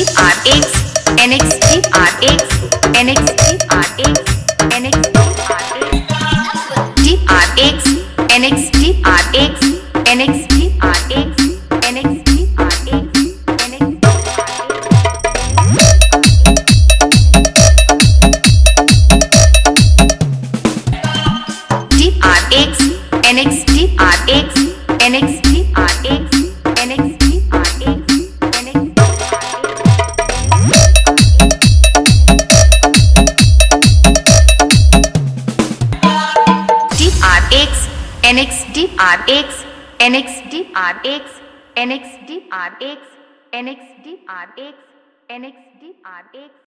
RX NXT RX NXT RX NXT RX NXT RX NXT RX NXT x nxdr x nxdr x nxdr x nxdr x nxdr x.